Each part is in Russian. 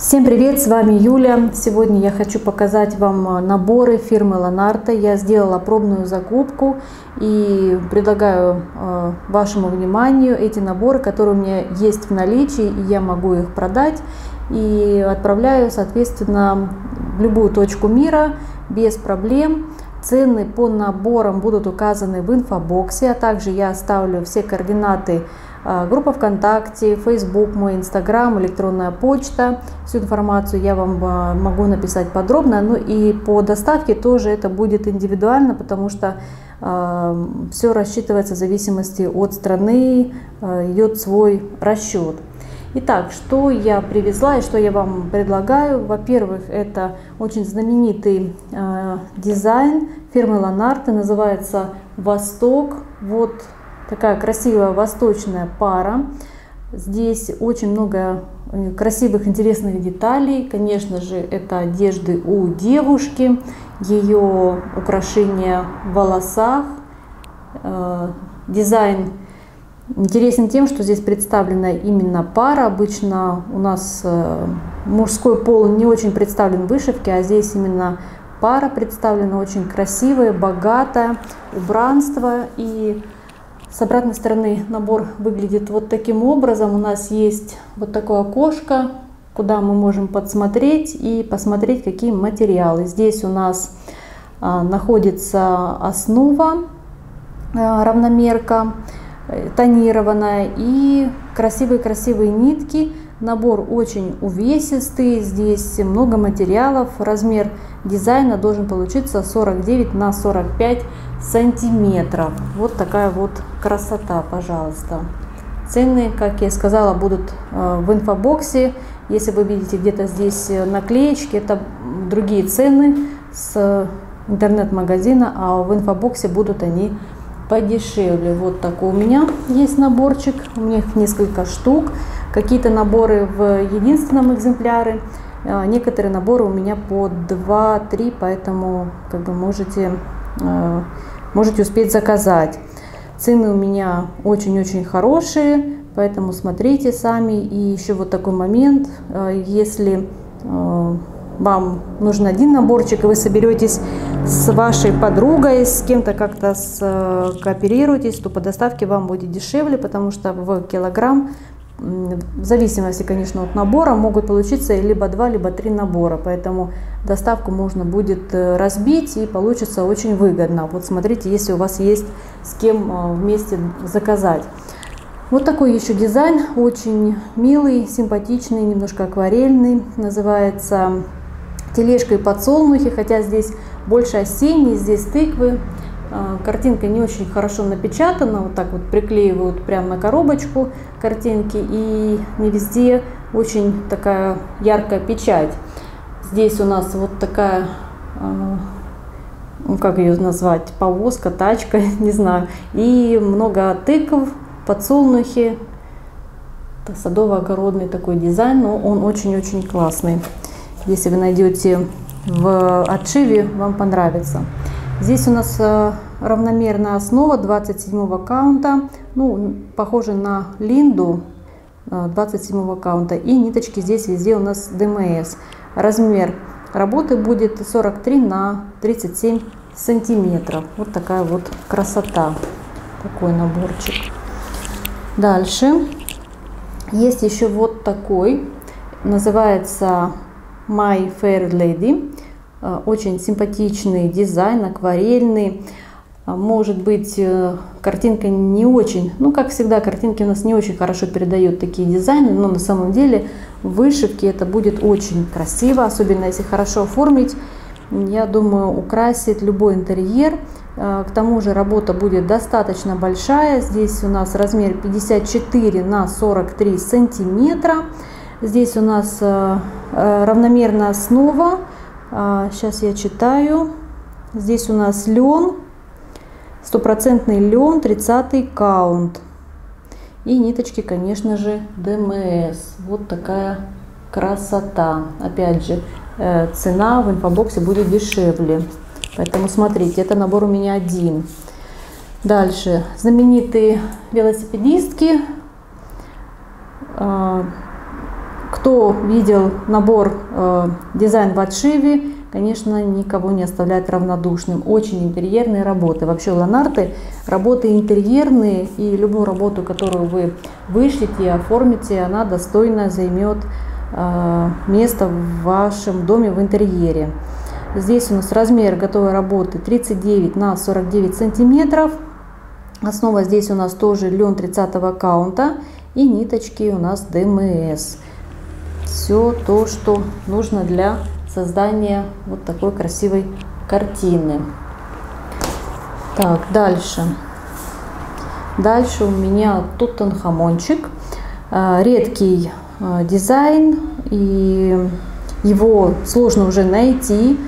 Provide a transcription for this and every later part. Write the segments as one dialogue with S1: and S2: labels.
S1: Всем привет, с вами Юля. Сегодня я хочу показать вам наборы фирмы Ланарта. Я сделала пробную закупку и предлагаю э, вашему вниманию эти наборы, которые у меня есть в наличии, и я могу их продать. И отправляю, соответственно, в любую точку мира без проблем. Цены по наборам будут указаны в инфобоксе, а также я оставлю все координаты группа ВКонтакте, Facebook, мой Инстаграм, электронная почта. Всю информацию я вам а, могу написать подробно. Ну и по доставке тоже это будет индивидуально, потому что э, все рассчитывается в зависимости от страны, э, идет свой расчет. Итак, что я привезла и что я вам предлагаю? Во-первых, это очень знаменитый э, дизайн фирмы Ланарте, называется «Восток». Вот такая красивая восточная пара. Здесь очень много э, красивых, интересных деталей. Конечно же, это одежды у девушки, ее украшения в волосах. Э, дизайн интересен тем, что здесь представлена именно пара. Обычно у нас э, мужской пол не очень представлен в вышивке, а здесь именно пара представлена очень красивая, богатая, убранство и с обратной стороны набор выглядит вот таким образом. У нас есть вот такое окошко, куда мы можем подсмотреть и посмотреть, какие материалы. Здесь у нас а, находится основа, а, равномерка, э, тонированная и красивые-красивые нитки. Набор очень увесистый, здесь много материалов. Размер дизайна должен получиться 49 на 45 сантиметров. Вот такая вот красота, пожалуйста. Цены, как я сказала, будут э, в инфобоксе. Если вы видите где-то здесь э, наклеечки, это другие цены с интернет-магазина, а в инфобоксе будут они подешевле. Вот такой у меня есть наборчик, у меня их несколько штук. Какие-то наборы в единственном экземпляре, э, некоторые наборы у меня по 2-3, поэтому как бы можете можете успеть заказать. Цены у меня очень-очень хорошие, поэтому смотрите сами. И еще вот такой момент, э, если э, вам нужен один наборчик, и вы соберетесь с вашей подругой, с кем-то как-то кооперируетесь, то по доставке вам будет дешевле, потому что в килограмм в зависимости, конечно, от набора могут получиться либо два, либо три набора, поэтому доставку можно будет э, разбить и получится очень выгодно. Вот смотрите, если у вас есть с кем э, вместе заказать. Вот такой еще дизайн, очень милый, симпатичный, немножко акварельный, называется тележкой подсолнухи, хотя здесь больше осенний, здесь тыквы, картинка не очень хорошо напечатана, вот так вот приклеивают прямо на коробочку картинки, и не везде очень такая яркая печать. Здесь у нас вот такая, а, ну как ее назвать, повозка, тачка, не знаю, и много тыков, подсолнухи, садово-огородный такой дизайн, но он очень-очень классный. Если вы найдете в отшиве, вам понравится. Здесь у нас э, равномерная основа 27 каунта, ну, похоже на линду 27 э, каунта. И ниточки здесь везде у нас ДМС. Размер работы будет 43 на 37 сантиметров. Вот такая вот красота. Такой наборчик. Дальше. Есть еще вот такой. Называется My Fair Lady. Э, очень симпатичный дизайн, акварельный. А, может быть, э, картинка не очень, ну, как всегда, картинки у нас не очень хорошо передают такие дизайны, но на самом деле в вышивке это будет очень красиво, особенно если хорошо оформить. Я думаю, украсит любой интерьер. Э, к тому же работа будет достаточно большая. Здесь у нас размер 54 на 43 сантиметра. Здесь у нас равномерная основа Сейчас а, я читаю. Здесь у нас лен, стопроцентный лен, 30 каунт. И ниточки, конечно же, ДМС. Вот такая красота. Опять же, э, цена в инфобоксе будет дешевле. Поэтому смотрите, это набор у меня один. Дальше, знаменитые велосипедистки. Кто видел набор э, дизайн в отшиве, конечно, никого не оставляет равнодушным. Очень интерьерные работы. Вообще ланарты работы интерьерные, и любую работу, которую вы вышлите и оформите, она достойно займет э, место в вашем доме в интерьере. Здесь у нас размер готовой работы 39 на 49 сантиметров. Основа здесь у нас тоже лен 30 каунта и ниточки у нас ДМС. Все то, что нужно для создания вот такой красивой картины. Так, дальше. Дальше у меня Тутанхамончик. Э, редкий э, дизайн, и его сложно уже найти.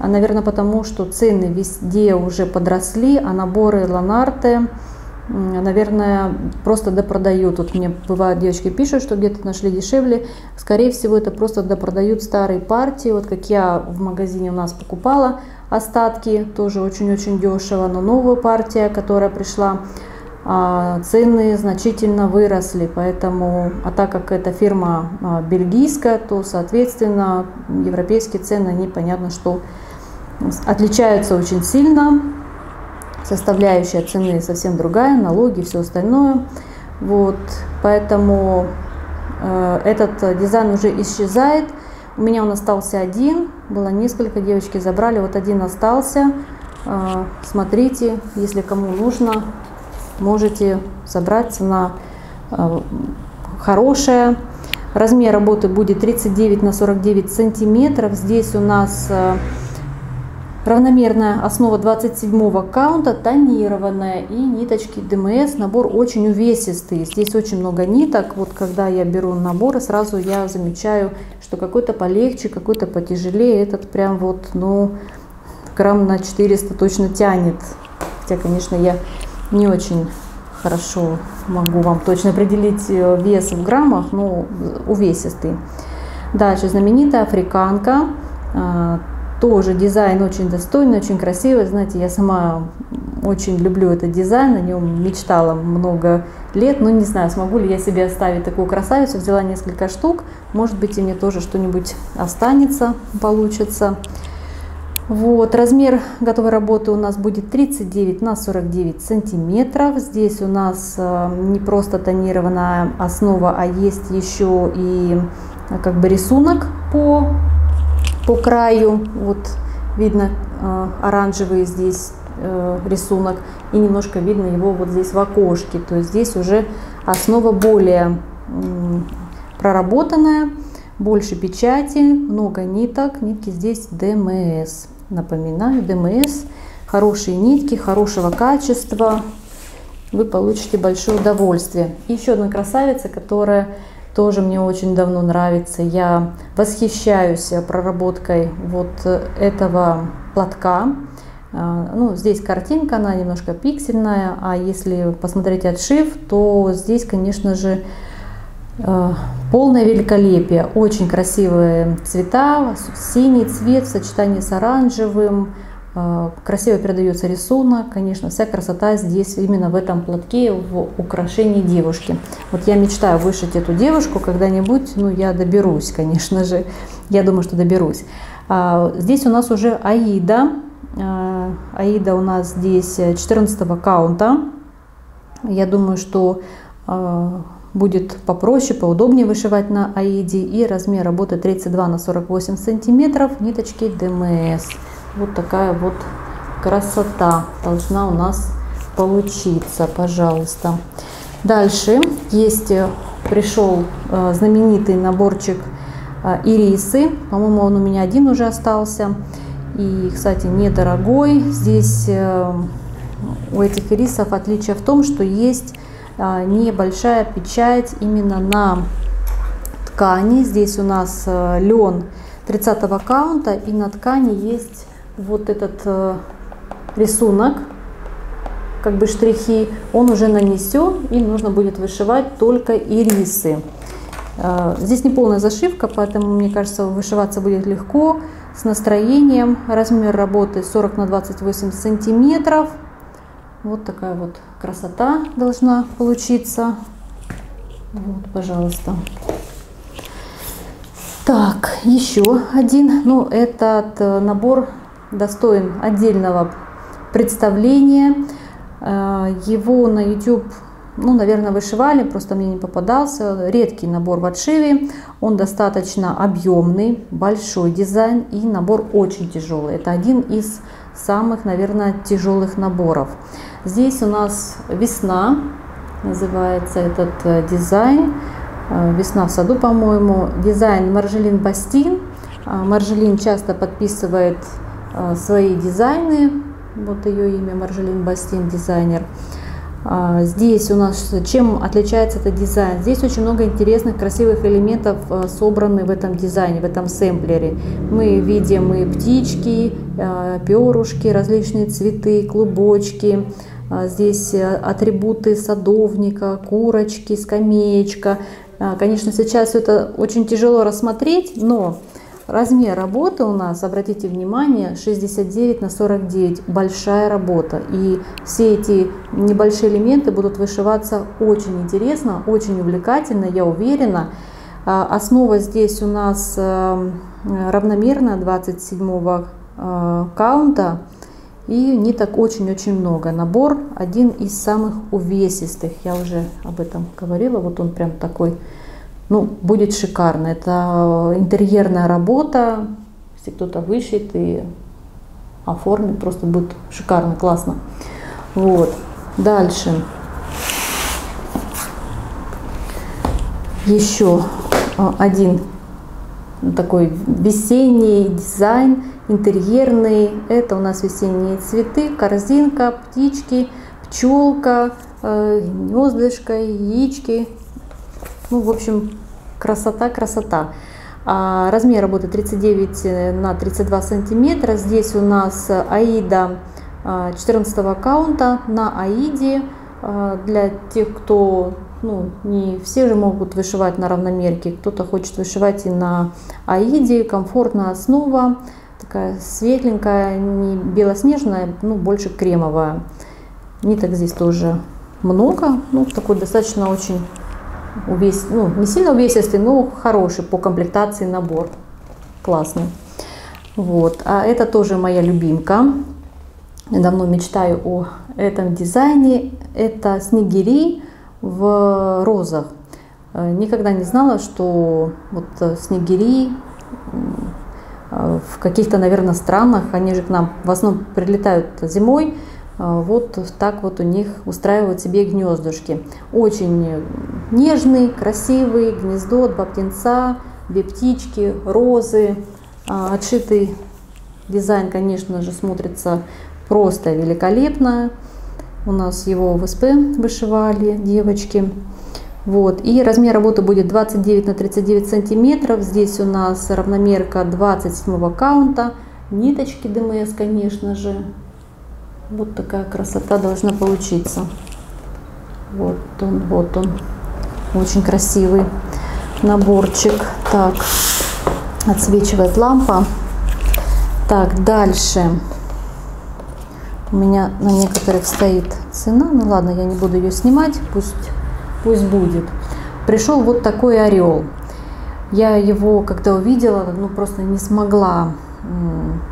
S1: Наверное, потому что цены везде уже подросли, а наборы Ланарте наверное, просто допродают. Вот мне бывают девочки пишут, что где-то нашли дешевле. Скорее всего, это просто допродают старые партии. Вот как я в магазине у нас покупала остатки, тоже очень-очень дешево. Но новая партия, которая пришла, а, цены значительно выросли. Поэтому, а так как эта фирма а, бельгийская, то, соответственно, европейские цены, они, понятно, что отличаются очень сильно составляющая цены совсем другая, налоги, все остальное. Вот, поэтому э, этот дизайн уже исчезает. У меня он остался один, было несколько, девочки забрали, вот один остался. Э, смотрите, если кому нужно, можете забрать, цена э, хорошая. Размер работы будет 39 на 49 сантиметров. Здесь у нас э, Равномерная основа 27 каунта, тонированная и ниточки ДМС. Набор очень увесистый. Здесь очень много ниток. Вот когда я беру наборы, сразу я замечаю, что какой-то полегче, какой-то потяжелее. Этот прям вот, ну, грамм на 400 точно тянет. Хотя, конечно, я не очень хорошо могу вам точно определить э, вес в граммах, но увесистый. Дальше знаменитая африканка а, тоже дизайн очень достойный, очень красивый. Знаете, я сама очень люблю этот дизайн, о нем мечтала много лет. Но не знаю, смогу ли я себе оставить такую красавицу. Взяла несколько штук. Может быть, и мне тоже что-нибудь останется, получится. Вот, размер готовой работы у нас будет 39 на 49 сантиметров. Здесь у нас э, не просто тонированная основа, а есть еще и э, как бы рисунок по по краю, вот видно э, оранжевый здесь э, рисунок, и немножко видно его вот здесь в окошке. То есть здесь уже основа более проработанная, больше печати, много ниток. Нитки здесь ДМС. Напоминаю, ДМС. Хорошие нитки, хорошего качества. Вы получите большое удовольствие. Еще одна красавица, которая тоже мне очень давно нравится. Я восхищаюсь проработкой вот этого платка. А, ну, здесь картинка, она немножко пиксельная, а если посмотреть отшив, то здесь, конечно же, а, полное великолепие. Очень красивые цвета, синий цвет в сочетании с оранжевым, красиво передается рисунок, конечно, вся красота здесь именно в этом платке, в украшении девушки. Вот я мечтаю вышить эту девушку когда-нибудь, ну я доберусь, конечно же, я думаю, что доберусь. А, здесь у нас уже Аида, а, Аида у нас здесь 14 каунта, я думаю, что будет попроще, поудобнее вышивать на Аиде. И размер работы 32 на 48 сантиметров, ниточки ДМС. Вот такая вот красота должна у нас получиться, пожалуйста. Дальше есть, э, пришел э, знаменитый наборчик э, ирисы. По-моему, он у меня один уже остался. И, кстати, недорогой. Здесь у этих ирисов отличие в том, что есть небольшая печать именно на ткани. Здесь у нас лен 30 каунта и на ткани есть вот этот э, рисунок, как бы штрихи, он уже нанесен и нужно будет вышивать только ирисы. Э, здесь не полная зашивка, поэтому, мне кажется, вышиваться будет легко, с настроением. Размер работы 40 на 28 сантиметров. Вот такая вот красота должна получиться. Вот, пожалуйста. Так, еще один. Ну, этот э, набор достоин отдельного представления. Э, его на YouTube, ну, наверное, вышивали, просто мне не попадался. Редкий набор в отшиве. Он достаточно объемный, большой дизайн и набор очень тяжелый. Это один из самых, наверное, тяжелых наборов. Здесь у нас весна, называется этот э, дизайн. Э, весна в саду, по-моему. Дизайн Маржелин Бастин. Маржелин часто подписывает свои дизайны вот ее имя Маржелин Бастин, дизайнер. А, здесь у нас чем отличается этот дизайн? Здесь очень много интересных, красивых элементов а, собраны в этом дизайне, в этом сэмплере. Мы видим и птички, а, перышки, различные цветы, клубочки. Здесь атрибуты садовника, курочки, скамеечка. Конечно, сейчас это очень тяжело рассмотреть, но Размер работы у нас, обратите внимание, 69 на 49. Большая работа. И все эти небольшие элементы будут вышиваться очень интересно, очень увлекательно, я уверена. А, основа здесь у нас э, равномерная 27 э, каунта. И ниток очень-очень много. Набор один из самых увесистых. Я уже об этом говорила. Вот он прям такой ну, будет шикарно. Это интерьерная работа, если кто-то вышит и оформит, просто будет шикарно, классно. Вот. Дальше. Еще а, один такой весенний дизайн, интерьерный. Это у нас весенние цветы, корзинка, птички, пчелка, э, гнездышко, яички, ну, в общем, красота, красота. А, размер работы 39 э, на 32 сантиметра. Здесь у нас Аида 14 а, аккаунта на Аиде. А, для тех, кто, ну, не все же могут вышивать на равномерке, кто-то хочет вышивать и на Аиде. Комфортная основа, такая светленькая, не белоснежная, ну, больше кремовая. Ниток здесь тоже много, ну, такой достаточно очень увес... ну, не сильно увесистый, но хороший по комплектации набор. Классный. Вот. А это тоже моя любимка. Я давно мечтаю о этом дизайне. Это снегири в розах. Э, никогда не знала, что вот э, снегири э, в каких-то, наверное, странах, они же к нам в основном прилетают зимой, вот так вот у них устраивают себе гнездышки. Очень нежный, красивый, гнездо, два птенца, две птички, розы. А, отшитый дизайн, конечно же, смотрится просто великолепно. У нас его в СП вышивали девочки. Вот. И размер работы будет 29 на 39 сантиметров. Здесь у нас равномерка 27 каунта. Ниточки ДМС, конечно же. Вот такая красота должна получиться. Вот он, вот он. Очень красивый наборчик. Так, отсвечивает лампа. Так, дальше. У меня на некоторых стоит цена. Ну ладно, я не буду ее снимать. Пусть, пусть будет. Пришел вот такой орел. Я его, когда увидела, ну просто не смогла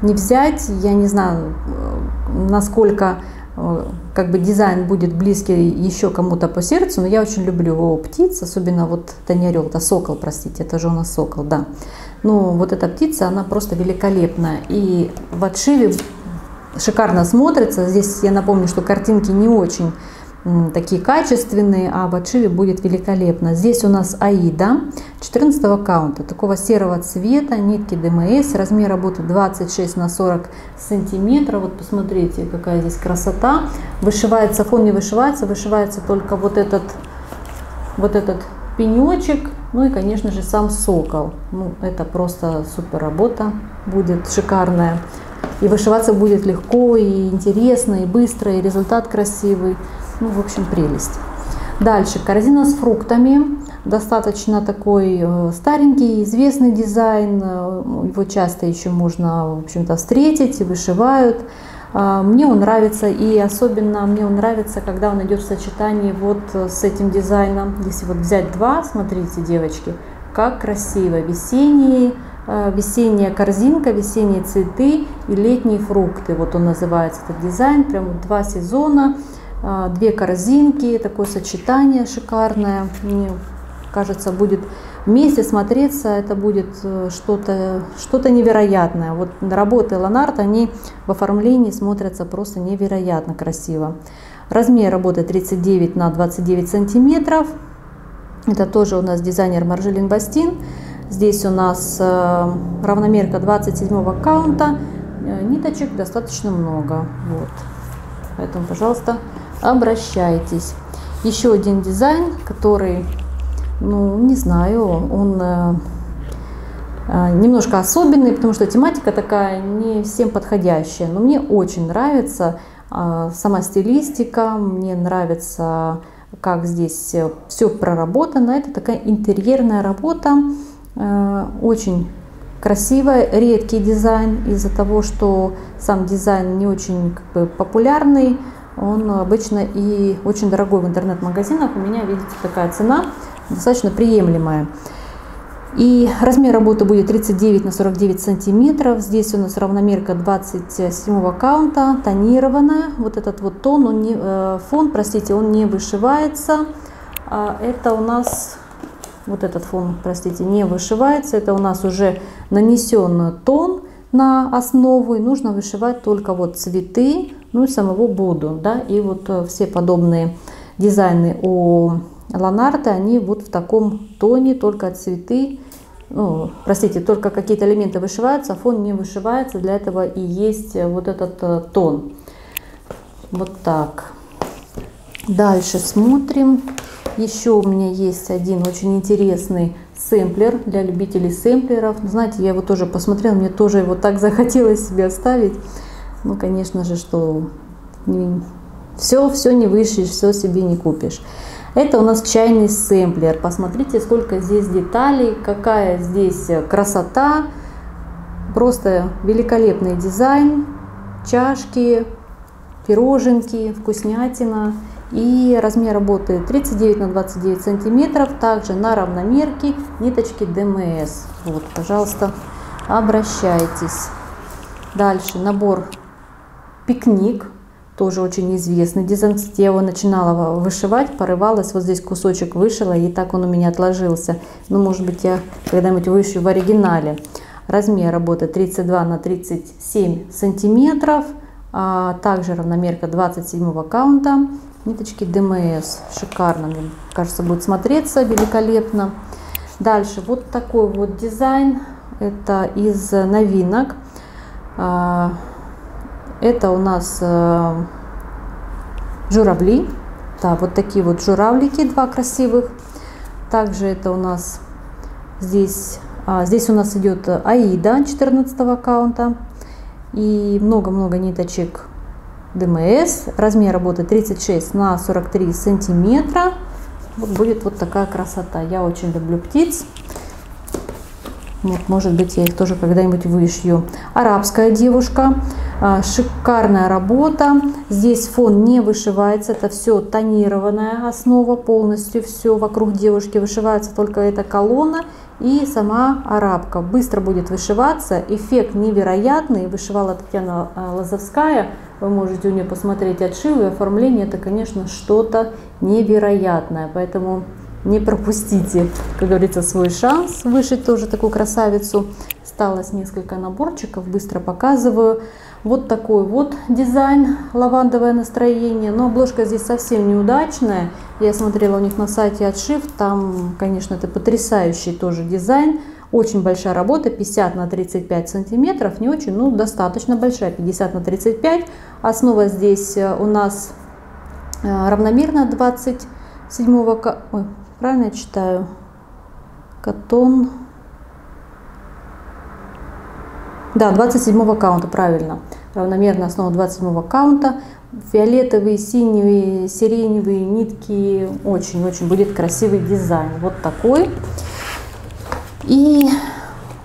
S1: не взять. Я не знаю, насколько э, как бы дизайн будет близкий еще кому-то по сердцу, но я очень люблю его птиц, особенно вот это не орел, это сокол, простите, это же у нас сокол, да. Но вот эта птица, она просто великолепная. И в отшиве шикарно смотрится. Здесь я напомню, что картинки не очень такие качественные, а в отшиве будет великолепно. Здесь у нас Аида 14 аккаунта, такого серого цвета, нитки ДМС, размер работы 26 на 40 сантиметров. Вот посмотрите, какая здесь красота. Вышивается, фон не вышивается, вышивается только вот этот, вот этот пенечек, ну и, конечно же, сам сокол. Ну, это просто супер работа будет шикарная. И вышиваться будет легко, и интересно, и быстро, и результат красивый. Ну, в общем, прелесть. Дальше, корзина с фруктами. Достаточно такой э, старенький, известный дизайн. Э, его часто еще можно, в общем-то, встретить и вышивают. А, мне он нравится, и особенно мне он нравится, когда он идет в сочетании вот с этим дизайном. Если вот взять два, смотрите, девочки, как красиво. Весенние, э, весенняя корзинка, весенние цветы и летние фрукты. Вот он называется этот дизайн. Прям два сезона, э, две корзинки, такое сочетание шикарное. Мне кажется, будет вместе смотреться, это будет э, что-то что, -то, невероятное. Вот работы Ланарт, они в оформлении смотрятся просто невероятно красиво. Размер работы 39 на 29 сантиметров. Это тоже у нас дизайнер Маржелин Бастин. Здесь у нас э, равномерка 27 каунта. Э, ниточек достаточно много. Вот. Поэтому, пожалуйста, обращайтесь. Еще один дизайн, который, ну, не знаю, он э, немножко особенный, потому что тематика такая не всем подходящая. Но мне очень нравится сама стилистика, мне нравится как здесь все проработано. Это такая интерьерная работа, э, очень красивая, редкий дизайн из-за того, что сам дизайн не очень как бы, популярный. Он обычно и очень дорогой в интернет-магазинах. У меня, видите, такая цена достаточно приемлемая. И размер работы будет 39 на 49 сантиметров. Здесь у нас равномерка 27 каунта, тонированная. Вот этот вот тон, он не, э, фон, простите, он не вышивается. А это у нас, вот этот фон, простите, не вышивается. Это у нас уже нанесен тон на основу. И нужно вышивать только вот цветы, ну и самого Буду. Да? И вот э, все подобные дизайны у Ланарта, они вот в таком тоне, только цветы ну, простите, только какие-то элементы вышиваются, а фон не вышивается, для этого и есть вот этот э, тон. Вот так. Дальше смотрим. Еще у меня есть один очень интересный сэмплер для любителей сэмплеров. Знаете, я его тоже посмотрела, мне тоже его так захотелось себе оставить. Ну, конечно же, что все, все не вышьешь, все себе не купишь. Это у нас чайный сэмплер. Посмотрите, сколько здесь деталей, какая здесь красота. Просто великолепный дизайн. Чашки, пироженки, вкуснятина. И размер работы 39 на 29 сантиметров. Также на равномерке ниточки ДМС. Вот, пожалуйста, обращайтесь. Дальше набор пикник тоже очень известный дизайн. Я его начинала вышивать, порывалась, вот здесь кусочек вышила, и так он у меня отложился. Ну, может быть, я когда-нибудь вышью в оригинале. Размер работы 32 на 37 сантиметров, а также равномерка 27 каунта. Ниточки ДМС, шикарно, мне кажется, будет смотреться великолепно. Дальше вот такой вот дизайн, это из новинок. Это у нас э, журавли. Да, вот такие вот журавлики, два красивых. Также это у нас здесь, а, здесь у нас идет Аида 14 аккаунта. И много-много ниточек ДМС. Размер работы 36 на 43 сантиметра. Вот будет вот такая красота. Я очень люблю птиц. Вот, может быть, я их тоже когда-нибудь вышью. Арабская девушка. А, шикарная работа. Здесь фон не вышивается, это все тонированная основа, полностью все вокруг девушки вышивается только эта колонна и сама арабка. Быстро будет вышиваться, эффект невероятный. Вышивала Татьяна а, Лазовская, вы можете у нее посмотреть отшивы оформление. Это, конечно, что-то невероятное, поэтому не пропустите, как говорится, свой шанс вышить тоже такую красавицу. Осталось несколько наборчиков, быстро показываю. Вот такой вот дизайн, лавандовое настроение. Но обложка здесь совсем неудачная. Я смотрела у них на сайте отшив. Там, конечно, это потрясающий тоже дизайн. Очень большая работа, 50 на 35 сантиметров. Не очень, ну достаточно большая, 50 на 35. Основа здесь э, у нас э, равномерно 27 Ой, правильно я читаю? Катон Да, 27 аккаунта, правильно. Равномерно основа 27 аккаунта. Фиолетовые, синие, сиреневые нитки. Очень-очень будет красивый дизайн. Вот такой. И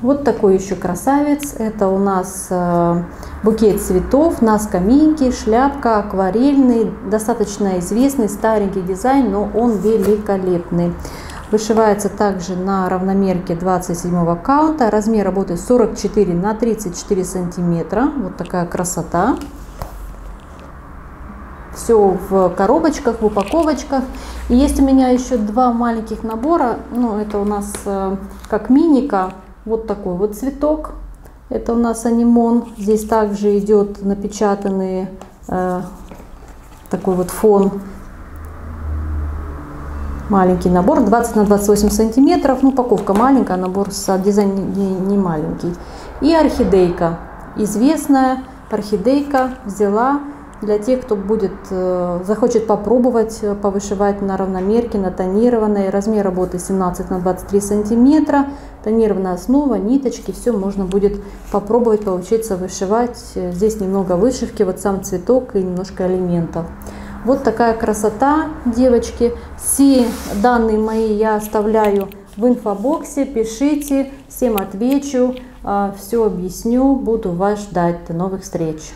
S1: вот такой еще красавец. Это у нас э, букет цветов на скамейке, шляпка, акварельный, достаточно известный старенький дизайн, но он великолепный. Вышивается также на равномерке 27 каунта. Размер работы 44 на 34 сантиметра. Вот такая красота. Все в коробочках, в упаковочках. И есть у меня еще два маленьких набора. Ну, это у нас э, как миника. Вот такой вот цветок. Это у нас анимон. Здесь также идет напечатанный э, такой вот фон маленький набор 20 на 28 сантиметров ну упаковка маленькая набор с дизайн не, не маленький и орхидейка известная орхидейка взяла для тех кто будет э, захочет попробовать э, повышивать на равномерке на тонированной размер работы 17 на 23 сантиметра тонированная основа ниточки все можно будет попробовать поучиться вышивать здесь немного вышивки вот сам цветок и немножко элементов вот такая красота, девочки. Все данные мои я оставляю в инфобоксе. Пишите, всем отвечу, все объясню. Буду вас ждать. До новых встреч.